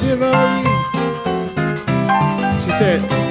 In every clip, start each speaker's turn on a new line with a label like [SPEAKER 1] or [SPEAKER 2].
[SPEAKER 1] She said,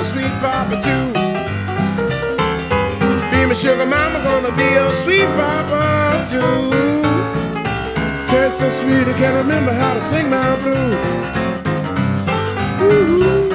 [SPEAKER 1] your sweet papa too. Be my sugar mama, gonna be your sweet papa too. Taste so sweet, I can't remember how to sing my blues. Ooh.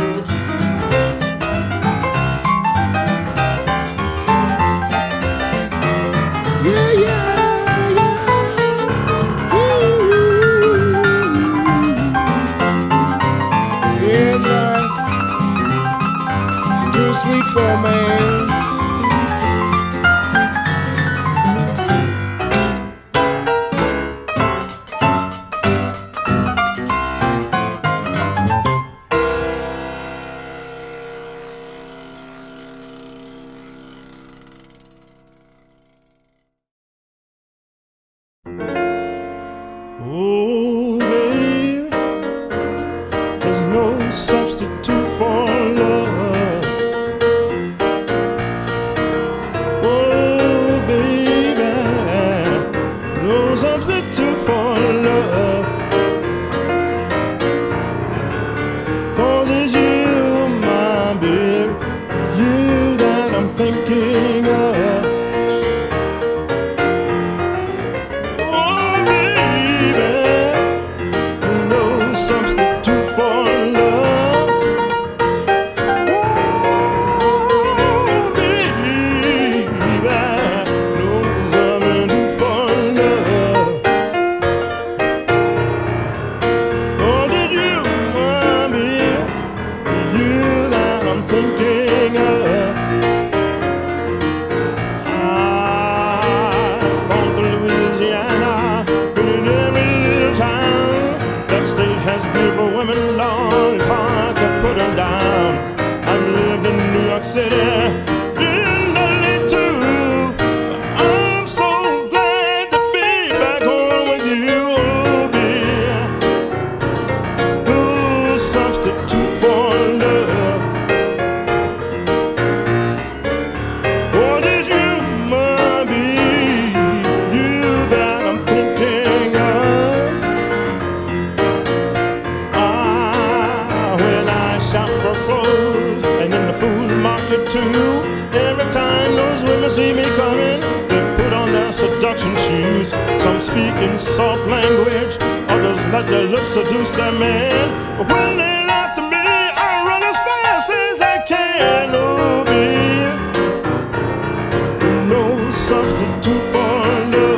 [SPEAKER 2] goes up something to fall in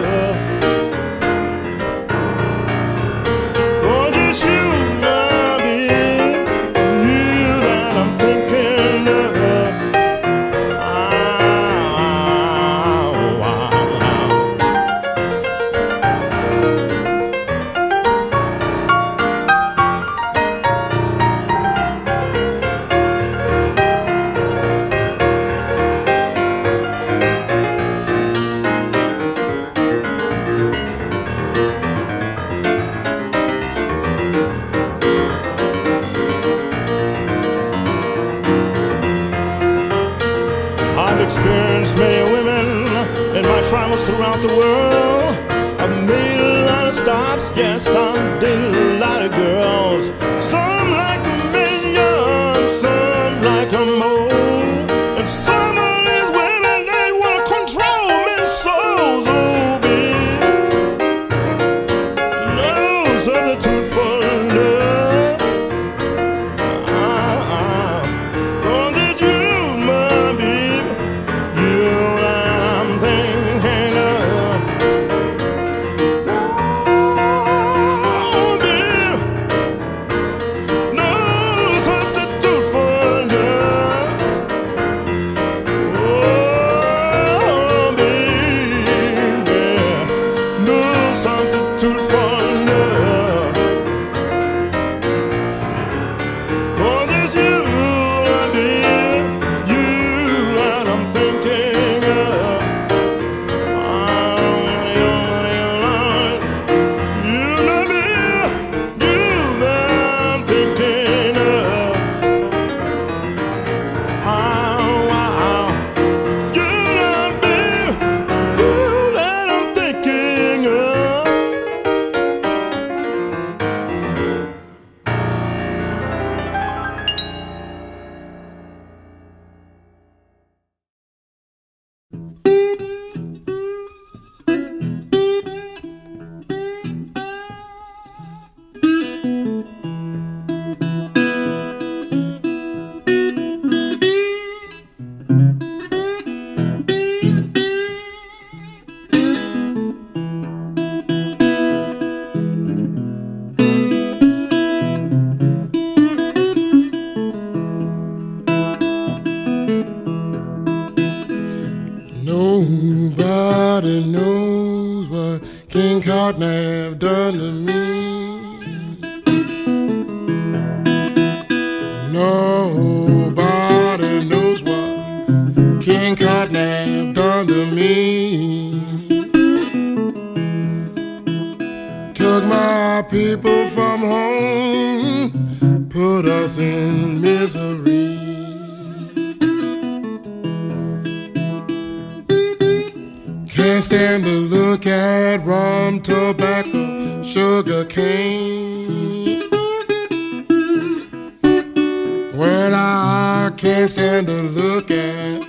[SPEAKER 2] and a look at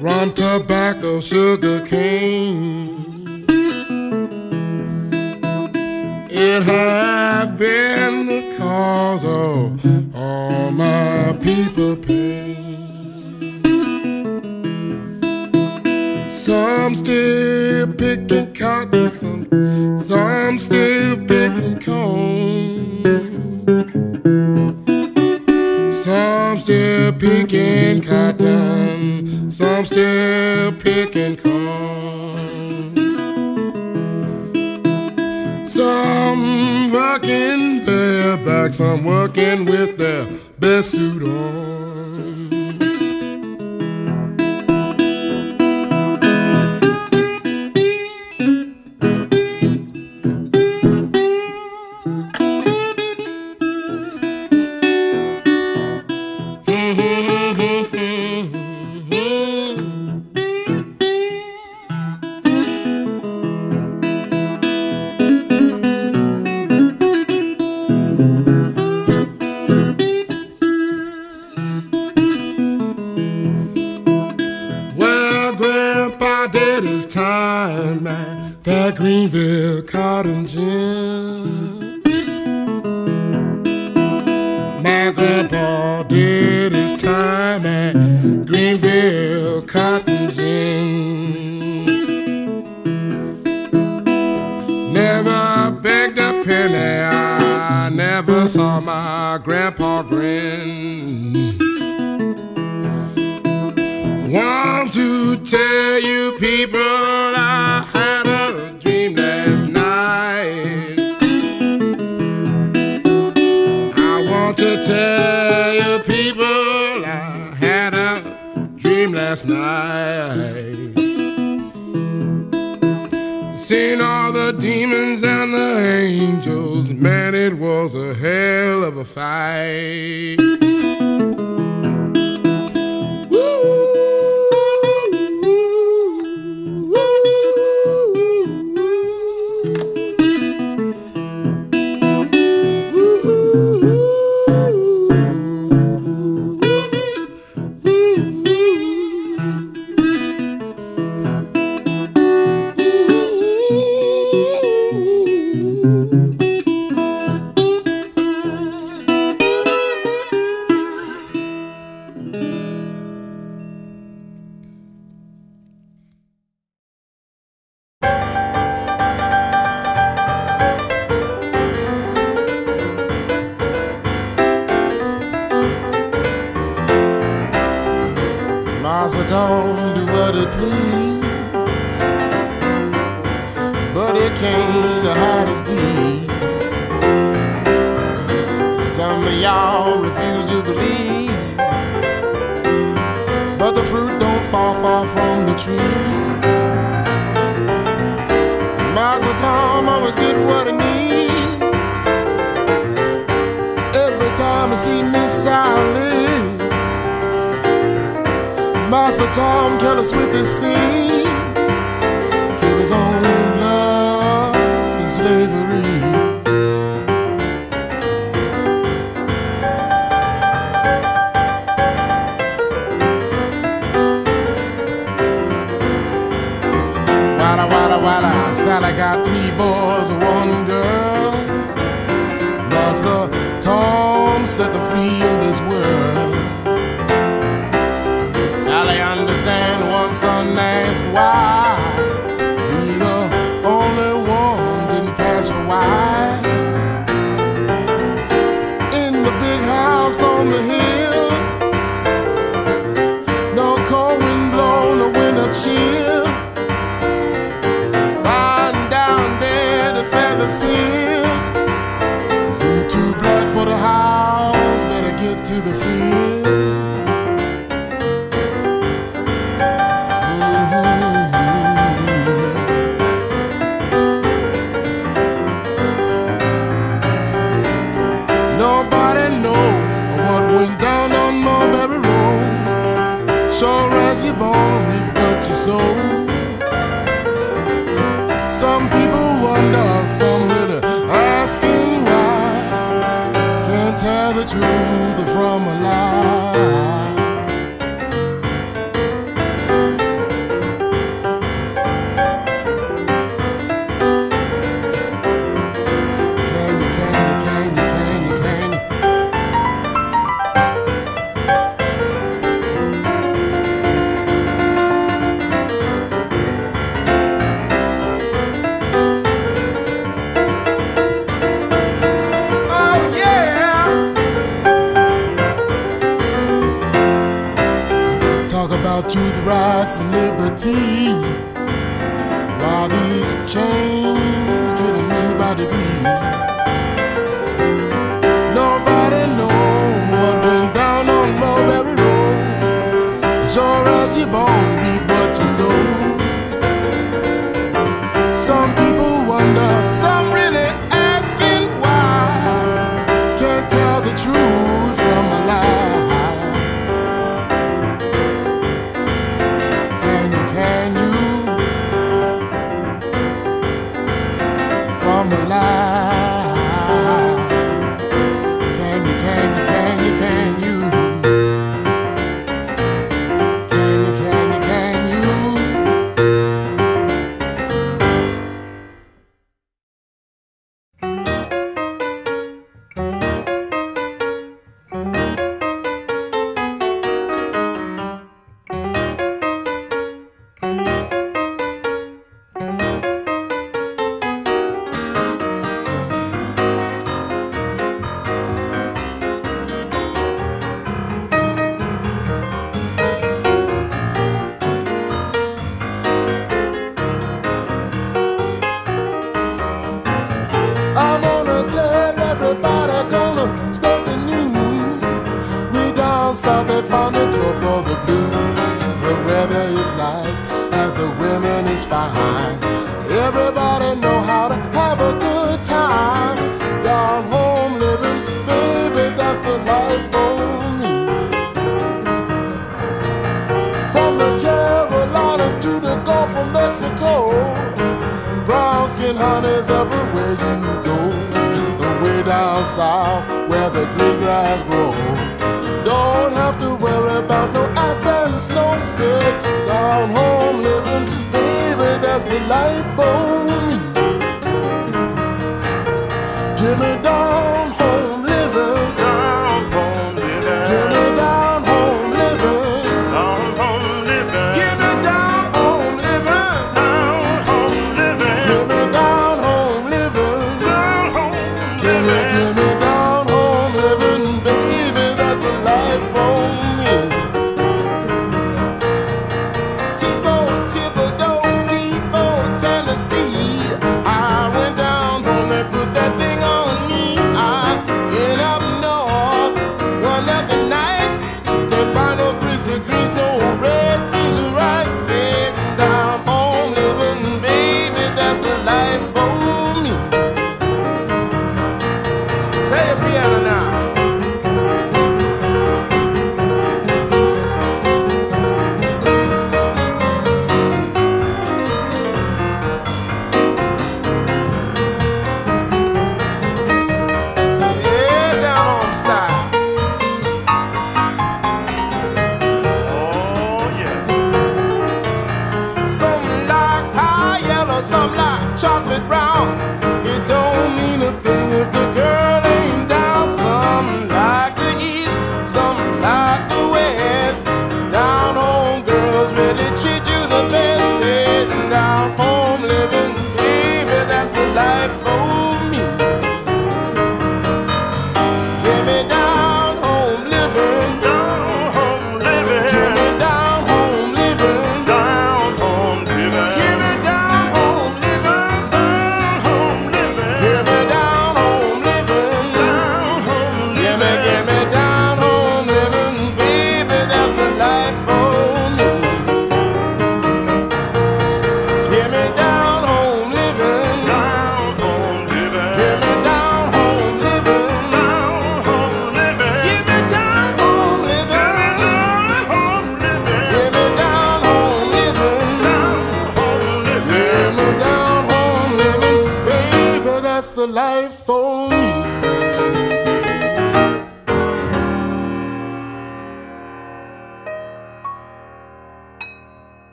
[SPEAKER 2] rum, tobacco, sugar cane. It have been the cause of all my people pain. Some still picking cotton, some, some still picking cotton, some still picking corn. Some rocking their back, some working with their best suit on.
[SPEAKER 1] my grandpa grin. Want to tell you people I had a dream last night. I want to tell you people I had a dream last night. Seen all the demons and the angels Man, it was a hell of a fight. far from the truth. Master Tom always get what he need. Every time he see Miss Sally, Master Tom kill us with his scene. Keep his own blood in slavery. child, I got three boys, one girl. Now, Sir Tom set them free in this world. Sally, understand, one son asked why. life.
[SPEAKER 2] Oh.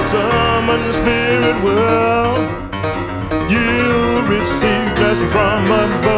[SPEAKER 2] Summon the spirit world. You receive blessing from above.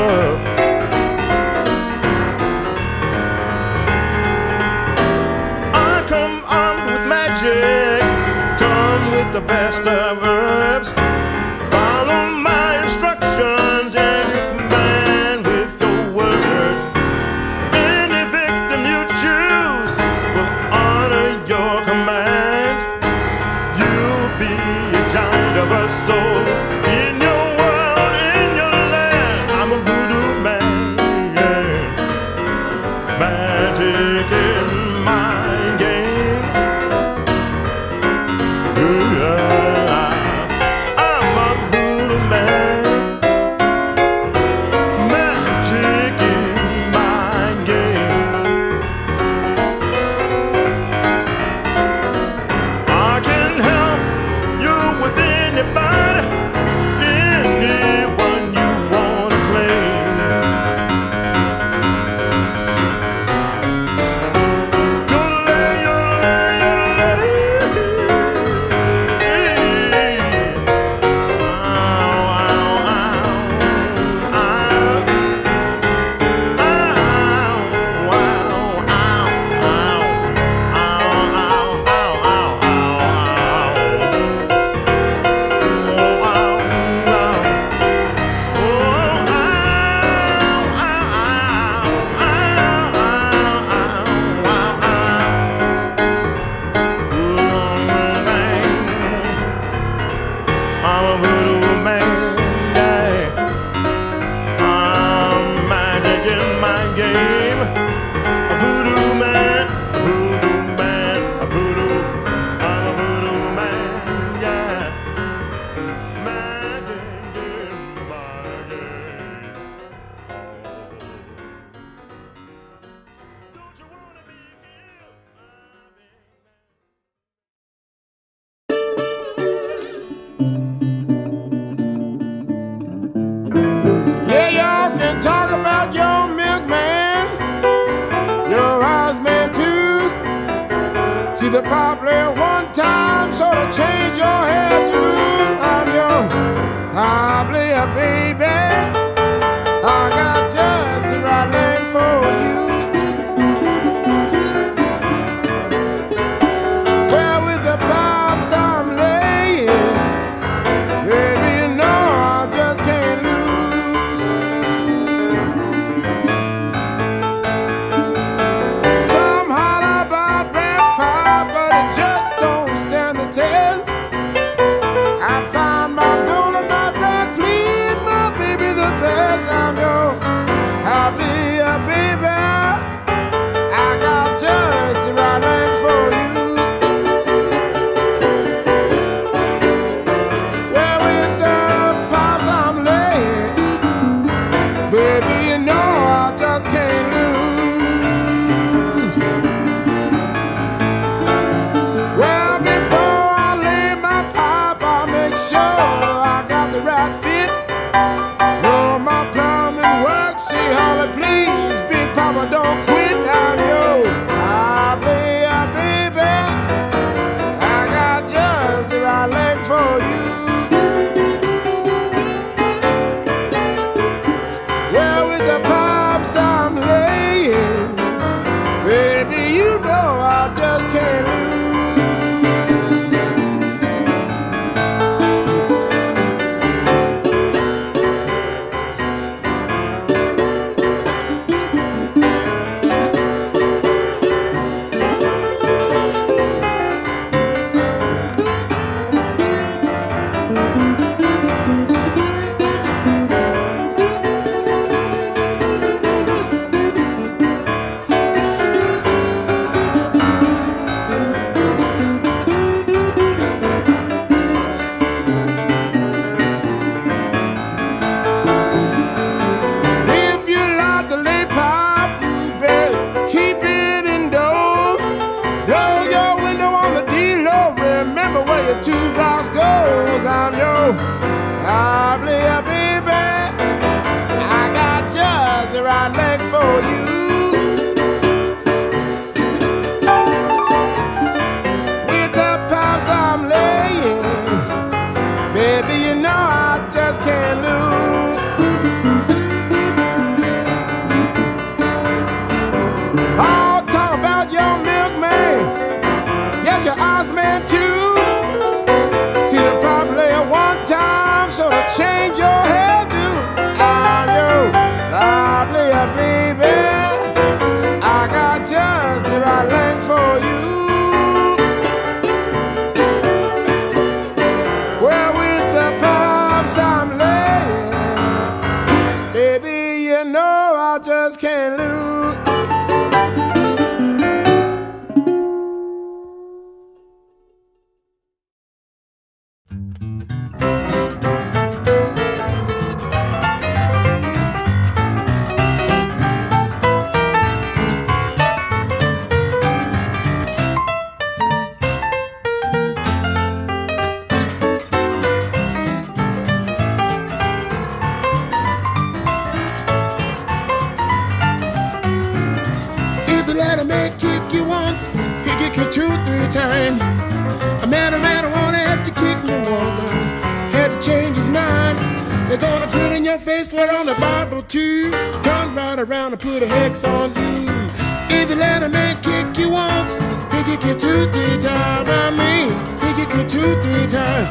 [SPEAKER 1] Hex on you. If you let a man kick you once, he kick you two, three times. I mean, he kick you two, three times.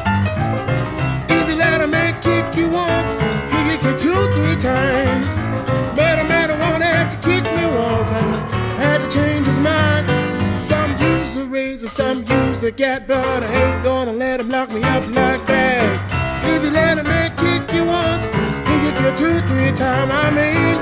[SPEAKER 1] If you let a man kick you once, he kick you two, three times. But a man won't have to kick me once. I had to change his mind. Some use a razor, some use a gat, but I ain't gonna let him lock me up like that. If you let a man kick you once, he kick you two, three times. I mean,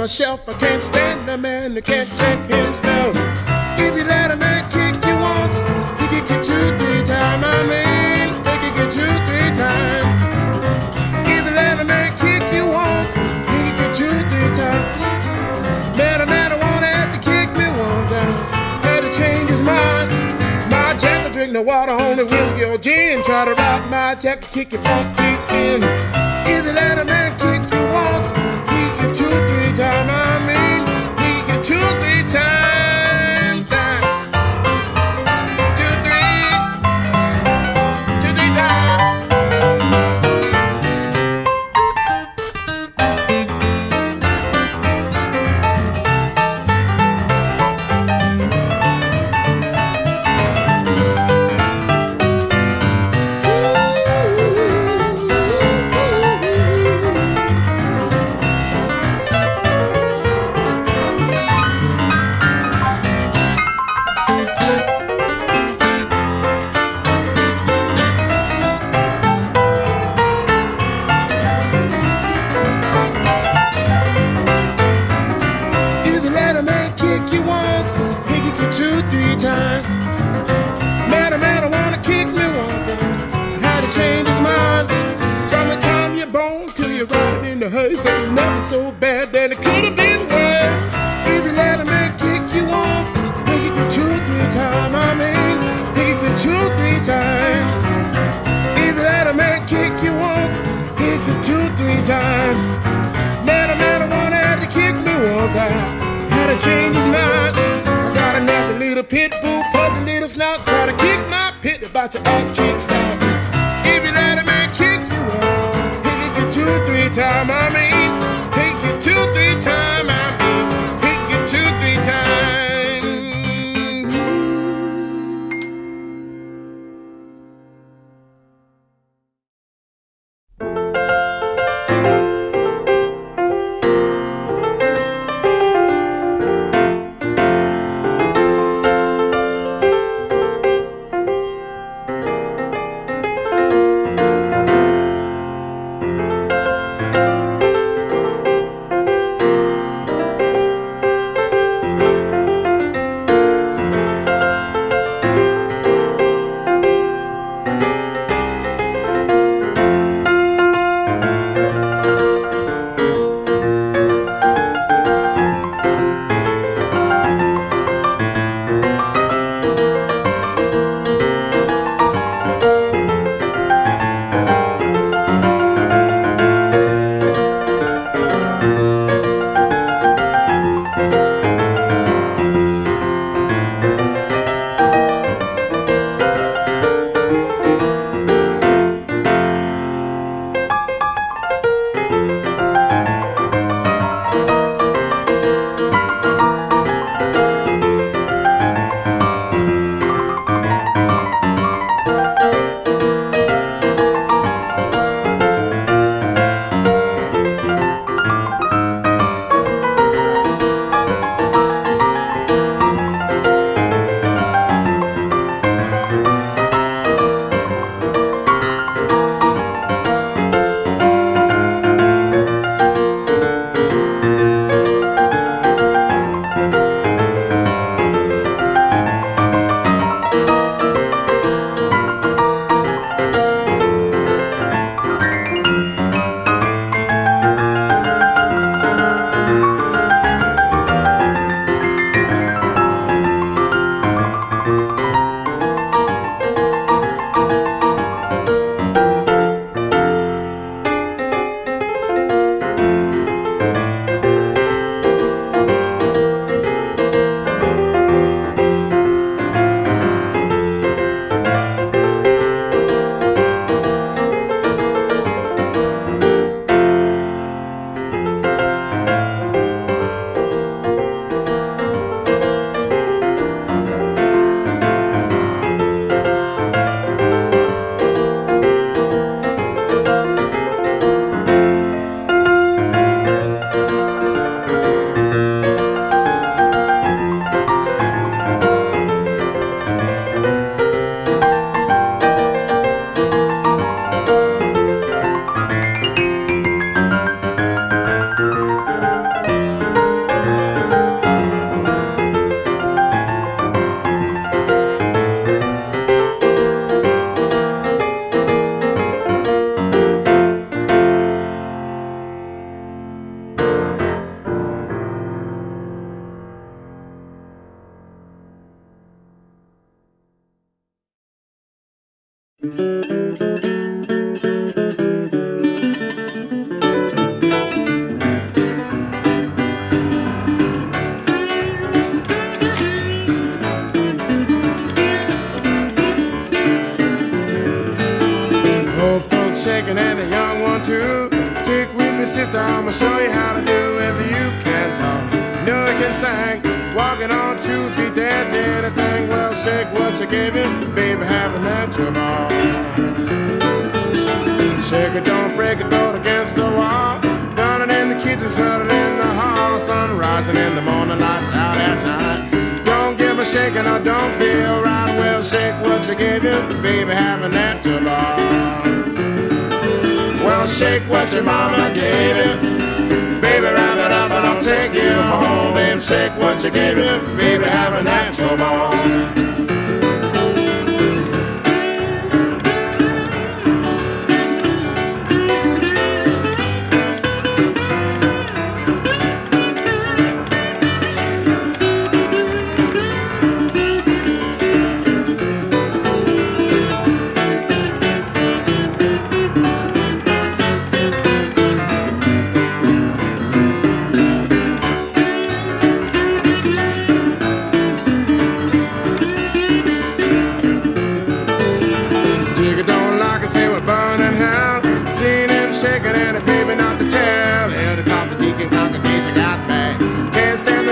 [SPEAKER 1] takes you on my shelf. I can't stand a man that can't check himself. If you let a man kick you once, he kick you two, three times. I mean, he kick you three times. If you let a man kick you once, he kick you two, three times. Man, a man, wanna have to kick me one time. Had to change his mind. My jack to drink no water, only whiskey or gin. Try to rock my jack, kick your front teeth in. If you let a man shaking and the young one too. Stick with me, sister, I'ma show you how to do it. If you can talk, you know you can sing. Walking on two feet, dance anything. Well, shake what you gave it, baby, have a natural ball. Shake it, don't break it, throw it against the wall. Done it in the kitchen, smell it in the hall. Sun rising in the morning, lights out at night. Don't give a shaking or don't feel right. Well, shake what you gave you, baby, have a natural ball. Shake what your mama gave you. Baby, wrap it up and I'll take you home. Baby, shake what you gave you. Baby, have a natural ball.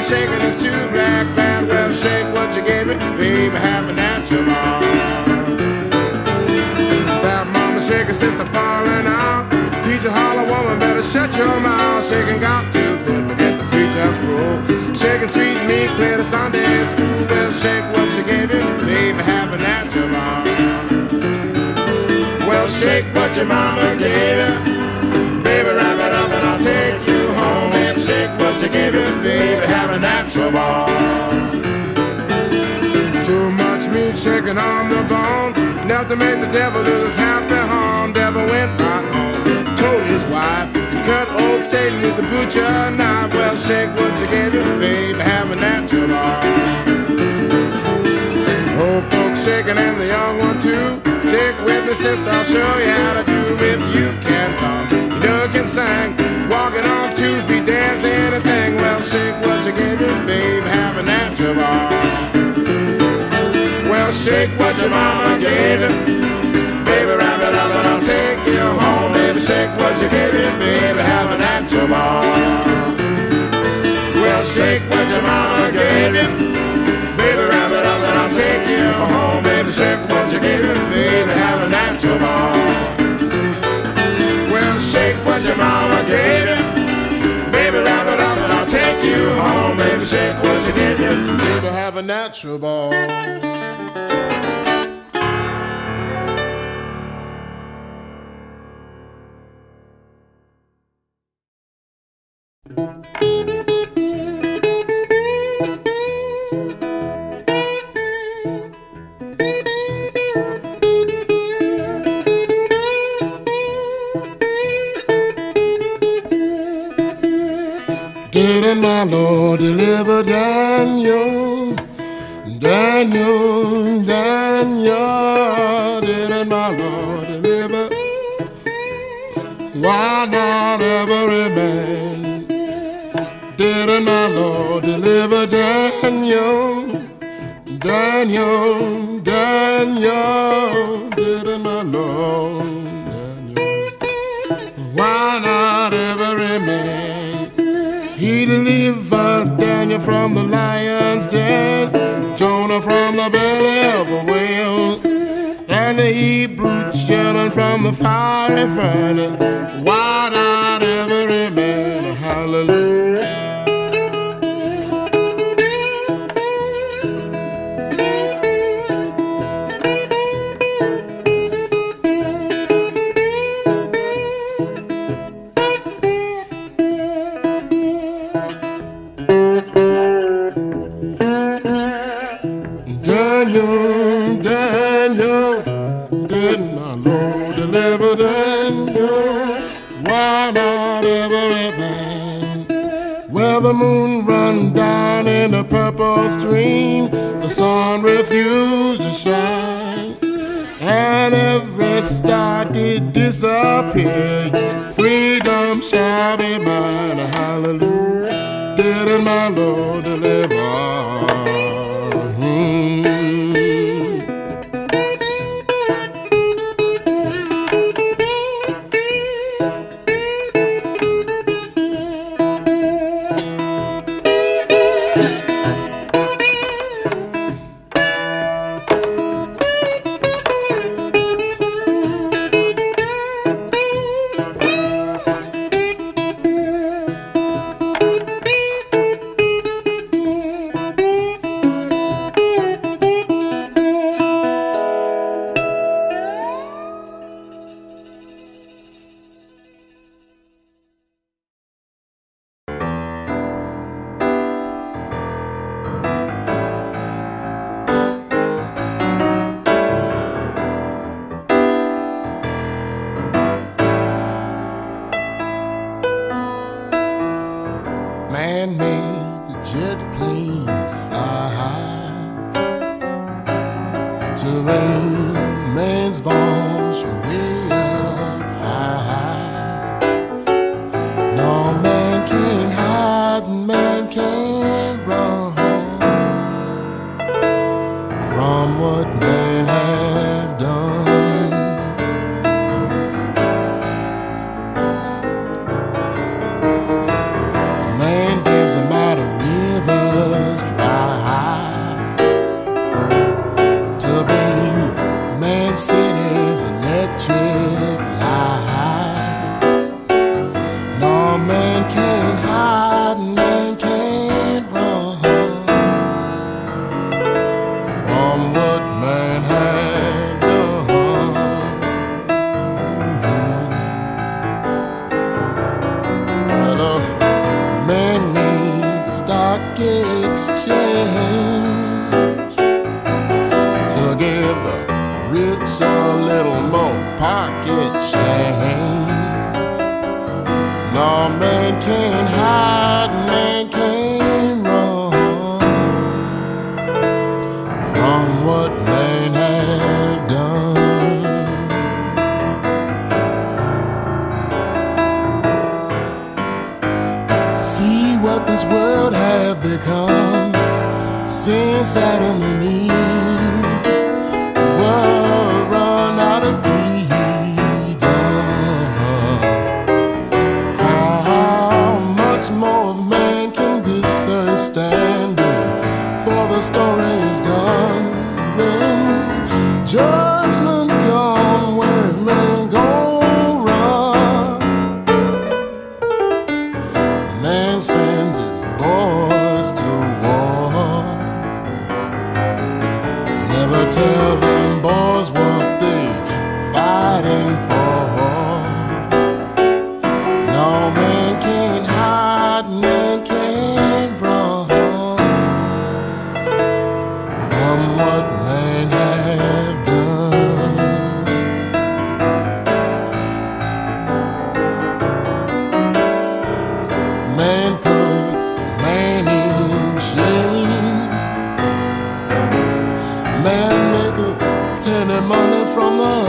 [SPEAKER 1] Shaking, it's too black, bad. Well, shake what you gave me, baby, have a natural. Fat mama shaking, sister falling out. Preacher holler, woman, better shut your mouth. Shaking got too good, forget the preacher's rule. Shaking sweet meat, clear the Sunday school. Well, shake what you gave me, baby, have a natural. Well, shake what your mama gave you. Baby, wrap it up and I'll take Baby, shake what you gave you. Baby, have a natural ball. Too much meat shaking on the bone. Enough to make the devil lose his happy home. Devil went right home. Told his wife to cut old Satan with the butcher knife. Well, shake what you gave you. Baby, have a natural ball. Shaking and the young one too. Stick with me, sister, I'll show you how to do if you can talk. You know you can sing, walking on two feet, dance anything. Well, shake what you gave you, babe, have a natural ball. Well, shake what your mama gave you. Baby, wrap it up and I'll take you home. Baby, shake what you gave you, baby, have a natural ball. Well, shake what your mama gave you. Baby, shake what you gave me. Baby, have a natural ball. Well, shake what your mama gave you. Baby, wrap it up and I'll take you home. Baby, shake what you gave you. Baby, have a natural ball. Didn't my Lord deliver Daniel? Daniel, Daniel, didn't my Lord deliver? Why not every man? Didn't my Lord deliver Daniel? Daniel, Daniel, from the lion's den, Jonah from the belly of a whale, and the Hebrew children from the fiery furnace. Why not every man? Hallelujah. Purple stream, the sun refused to shine, and every star did disappear. Freedom shall be mine, hallelujah. Didn't my Lord deliver? man maker, plenty money from the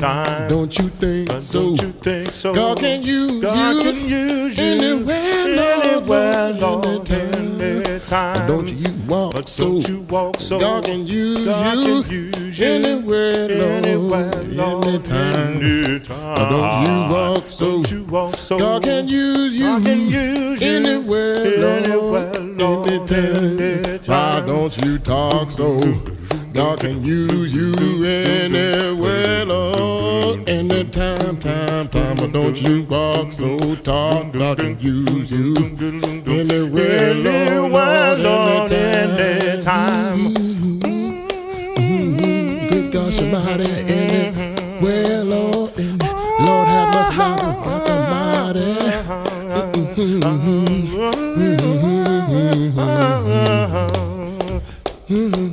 [SPEAKER 1] time. Don't you think
[SPEAKER 2] but
[SPEAKER 1] so?
[SPEAKER 2] Don't you think so?
[SPEAKER 1] God can use
[SPEAKER 2] God
[SPEAKER 1] you,
[SPEAKER 2] can use you
[SPEAKER 1] anywhere,
[SPEAKER 2] anywhere, Lord,
[SPEAKER 1] anytime.
[SPEAKER 2] anytime.
[SPEAKER 1] Don't you walk
[SPEAKER 2] but
[SPEAKER 1] so?
[SPEAKER 2] Don't you walk so?
[SPEAKER 1] God can use
[SPEAKER 2] God
[SPEAKER 1] you,
[SPEAKER 2] can use you
[SPEAKER 1] anywhere, Lord,
[SPEAKER 2] anywhere, Lord,
[SPEAKER 1] anytime.
[SPEAKER 2] anytime.
[SPEAKER 1] Don't you walk so?
[SPEAKER 2] Don't you walk so?
[SPEAKER 1] God can use you,
[SPEAKER 2] God can use you
[SPEAKER 1] anywhere, Lord,
[SPEAKER 2] anywhere,
[SPEAKER 1] Lord, anytime.
[SPEAKER 2] anytime.
[SPEAKER 1] Why don't you talk so? God can use you anywhere, Lord, anytime, time, time. But don't you walk so tall, God can use you anywhere, Lord,
[SPEAKER 2] Lord
[SPEAKER 1] anytime.
[SPEAKER 2] Mm-hmm.
[SPEAKER 1] Good God, somebody anywhere, Lord, and Lord have mercy, Lord, God Almighty. Mm-hmm. mm-hmm. mm-hmm.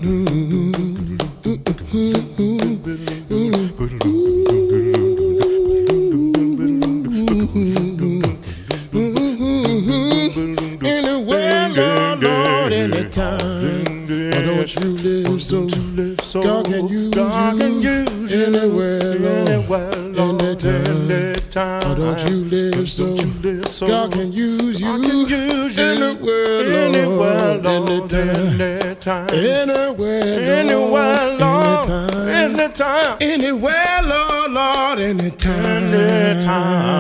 [SPEAKER 1] So God can use
[SPEAKER 2] God can
[SPEAKER 1] you
[SPEAKER 2] use you
[SPEAKER 1] anywhere, Lord,
[SPEAKER 2] anywhere, Lord,
[SPEAKER 1] anytime.
[SPEAKER 2] anytime.
[SPEAKER 1] Why don't you live so?
[SPEAKER 2] Don't you live so?
[SPEAKER 1] God can use you
[SPEAKER 2] can use you
[SPEAKER 1] anywhere, Lord,
[SPEAKER 2] anywhere, Lord,
[SPEAKER 1] anytime.
[SPEAKER 2] anytime.
[SPEAKER 1] Anywhere,
[SPEAKER 2] Anywhere, Lord,
[SPEAKER 1] anytime.
[SPEAKER 2] anytime.
[SPEAKER 1] Anywhere, Lord, Lord, anytime.
[SPEAKER 2] Anytime.